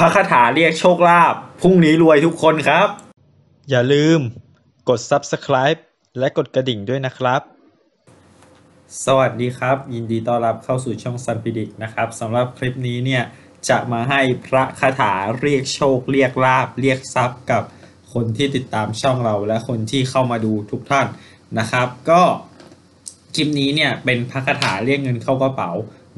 พระคาถาเรียกโชคลาภพรุ่งนี้รวยทุกคนครับ อย่าลืมกด subscribe และกดกระดิ่งด้วยนะครับ สวัสดีครับ ยินดีต้อนรับเข้าสู่ช่องซันพิดิกนะครับสำหรับคลิปนี้เนี่ยจะมาให้พระคาถาเรียกโชค เรียกลาบเรียกทรัพย์กับคนที่ติดตามช่องเราและคนที่เข้ามาดูทุกท่านนะครับ ก็คลิปนี้เนี่ยเป็นพระคาถาเรียกเงินเข้ากระเป๋า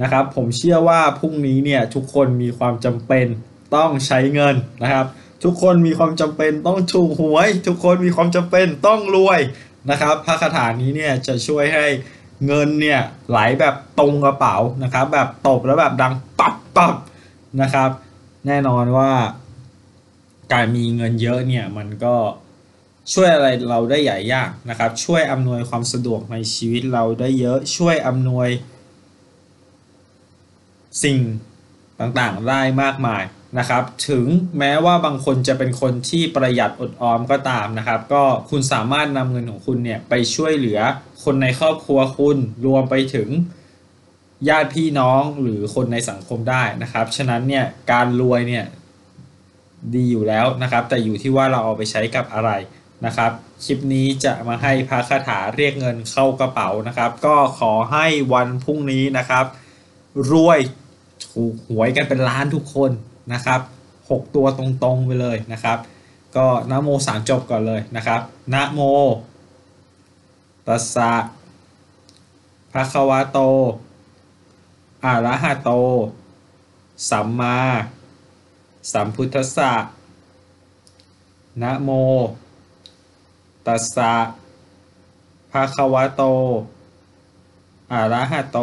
นะครับ ผมเชื่อว่าพรุ่งนี้เนี่ยทุกคนมีความจำเป็น ต้องใช้เงินนะครับ ทุกคนมีความจำเป็นต้องถูกหวย ทุกคนมีความจำเป็นต้องรวยนะครับพระคาถานี้เนี่ยจะช่วยให้เงินเนี่ยไหลแบบตรงกระเป๋านะครับ แบบตบแล้วแบบดังปับปับนะครับ แน่นอนว่า การมีเงินเยอะเนี่ยมันก็ช่วยอะไรเราได้ใหญ่ยากนะครับ ช่วยอำนวยความสะดวกในชีวิตเราได้เยอะช่วยอำนวยสิ่งต่างๆได้มากมาย นะครับ ถึงแม้ว่าบางคนจะเป็นคนที่ประหยัดอดออมก็ตามนะครับ ก็คุณสามารถนำเงินของคุณเนี่ยไปช่วยเหลือคนในครอบครัวคุณรวมไปถึงญาติพี่น้องหรือคนในสังคมได้นะครับ ฉะนั้นเนี่ยการรวยเนี่ยดีอยู่แล้วนะครับ แต่อยู่ที่ว่าเราเอาไปใช้กับอะไรนะครับ คลิปนี้จะมาให้พระคาถาเรียกเงินเข้ากระเป๋านะครับ ก็ขอให้วันพรุ่งนี้นะครับ รวยถูกหวยกันเป็นล้านทุกคน นะครับหกตัวตรงๆไปเลยนะครับ ก็นะโมสามจบก่อนเลยนะครับนะโมตัสสะภะคะวะโตอะระหะโต สัมมาสัมพุทธัสสะนะโม ตัสสะภะคะวะโตอะระหะโต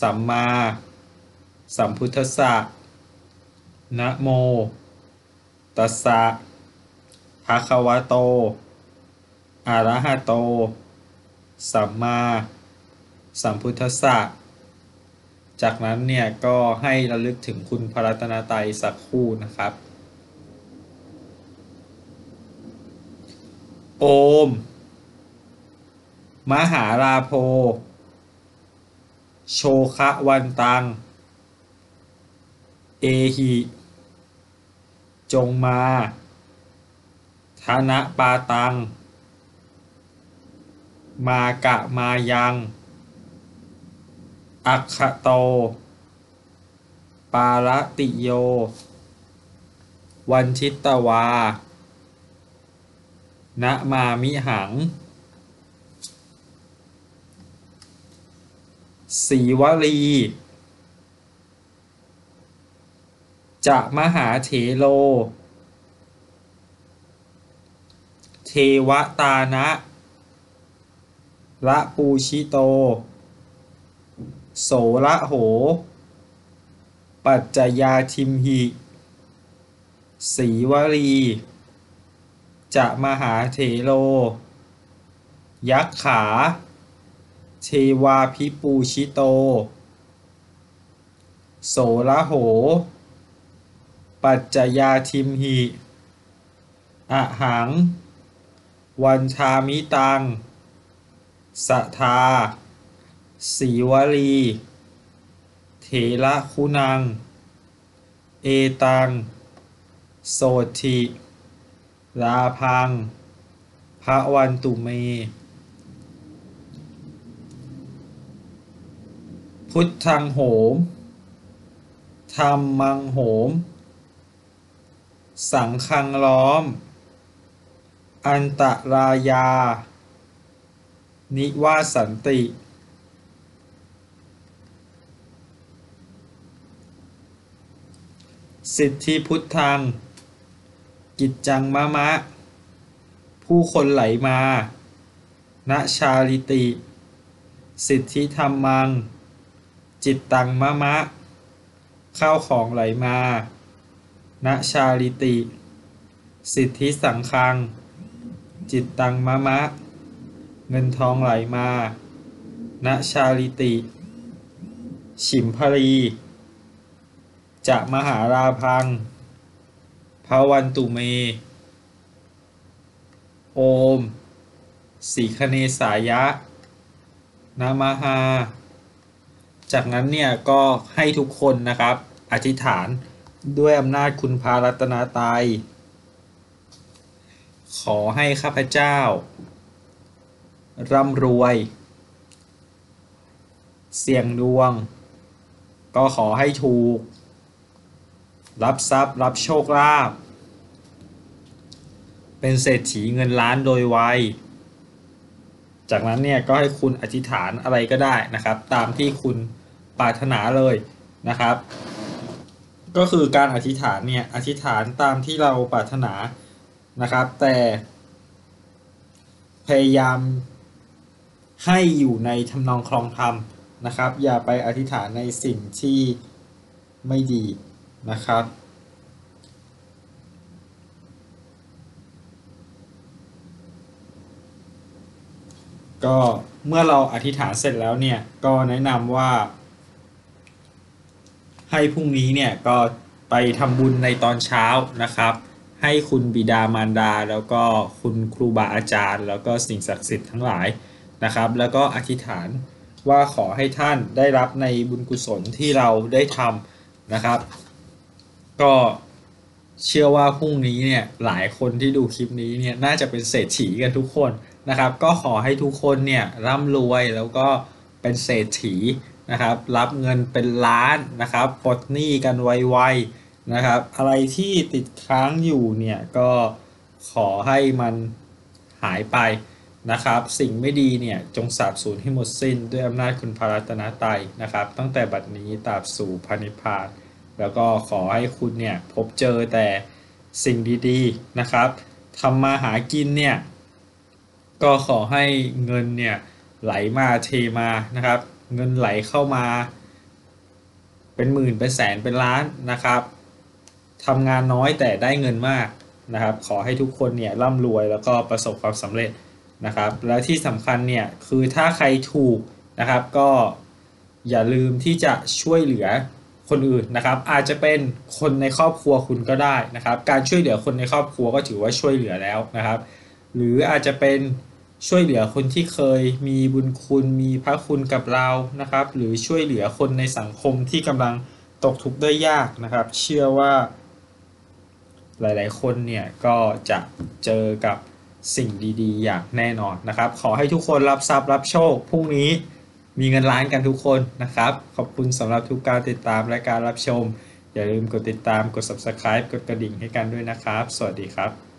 สัมมาสัมพุทธัสสะ นะโม ตัสสะภะคะวะโต อะระหะโต สัมมา สัมพุทธัสสะ จากนั้นเนี่ยก็ให้ระลึกถึงคุณพระรัตนตรัยสักคู่นะครับ โอม มหาราโพ โชคะวันตัง เอหิ จงมาธนะปาตัง มากะมายัง อัคคโต ปารติโย วันชิตตวานะมามิหัง สีวลี จะมหาเถโล เทวตานะละปูชิโต โสละโห ปัจจยาทิมหิสีวลีจะมหาเถโล ยักขา เทวาพิปูชิโต โสละโห ปัจจยาทิมหิอะหัง วันชามิตังสทาสีวลี เถระคุณัง เอตัง โสทิลาพัง พระวันตุเม พุทธังโหมธรรมังโหม สังคังล้อม อันตรายา นิวาสันติ สิทธิพุทธัง กิจจังมะมะ ผู้คนไหลมาณชาลิติ สิทธิธรรมัง จิตตังมะมะ ข้าวของไหลมา ณชาลิติ สิทธิสังคัง จิตตังมะมะ เงินทองไหลมาณชาลิติ ฉิมพลีจะมหาราพังภาวันตุเม โอม สีคเนสายะ นามาฮา จากนั้นเนี่ยก็ให้ทุกคนนะครับ อธิษฐาน ด้วยอำนาจคุณพระรัตนาตรัยขอให้ข้าพเจ้า ร่ำรวย เสี่ยงดวง ก็ขอให้ถูก รับทรัพย์รับโชคลาภเป็นเศรษฐีเงินล้านโดยไวจากนั้นเนี่ยก็ให้คุณอธิษฐานอะไรก็ได้นะครับ ตามที่คุณปรารถนาเลยนะครับ ก็คือการอธิษฐานเนี่ยอธิษฐานตามที่เราปรารถนานะครับ แต่พยายามให้อยู่ในทำนองคลองธรรมนะครับ อย่าไปอธิษฐานในสิ่งที่ไม่ดีนะครับ ก็เมื่อเราอธิษฐานเสร็จแล้วเนี่ยก็แนะนำว่า ให้พรุ่งนี้เนี่ยก็ไปทำบุญในตอนเช้านะครับ ให้คุณบิดามารดา แล้วก็คุณครูบาอาจารย์ แล้วก็สิ่งศักดิ์สิทธิ์ทั้งหลายนะครับ แล้วก็อธิษฐานว่าขอให้ท่านได้รับในบุญกุศลที่เราได้ทำนะครับ ก็เชื่อว่าพรุ่งนี้เนี่ยหลายคนที่ดูคลิปนี้เนี่ยน่าจะเป็นเศรษฐีกันทุกคนนะครับ ก็ขอให้ทุกคนเนี่ยร่ำรวยแล้วก็เป็นเศรษฐี นะครับ รับเงินเป็นล้านนะครับปลดหนี้กันไวๆนะครับ อะไรที่ติดค้างอยู่เนี่ยก็ขอให้มันหายไปนะครับ สิ่งไม่ดีเนี่ยจงสาบสูญให้หมดสิ้นด้วยอำนาจคุณพระรัตนตรัยนะครับ ตั้งแต่บัดนี้ตราบสู่พระนิพพาน แล้วก็ขอให้คุณเนี่ยพบเจอแต่สิ่งดีๆนะครับทำมาหากินเนี่ยก็ขอให้เงินเนี่ยไหลมาเทมานะครับ เงินไหลเข้ามา เป็นหมื่นเป็นแสนเป็นล้านนะครับทำงานน้อยแต่ได้เงินมากนะครับ ขอให้ทุกคนเนี่ยร่ำรวยแล้วก็ประสบความสำเร็จนะครับ และที่สำคัญเนี่ยคือถ้าใครถูกนะครับก็อย่าลืมที่จะช่วยเหลือคนอื่นนะครับ อาจจะเป็นคนในครอบครัวคุณก็ได้นะครับ การช่วยเหลือคนในครอบครัวก็ถือว่าช่วยเหลือแล้วนะครับ หรืออาจจะเป็น ช่วยเหลือคนที่เคยมีบุญคุณมีพระคุณกับเรานะครับ หรือช่วยเหลือคนในสังคมที่กำลังตกทุกข์ได้ยากนะครับ เชื่อว่าหลาย ๆ คนเนี่ยก็จะเจอกับสิ่งดีๆ อย่างแน่นอนนะครับ ขอให้ทุกคนรับทรัพย์รับโชคพรุ่งนี้มีเงินล้านกันทุกคนนะครับ ขอบคุณสำหรับทุกการติดตามและการรับชม อย่าลืมกดติดตามกด subscribe กดกระดิ่งให้กันด้วยนะครับ สวัสดีครับ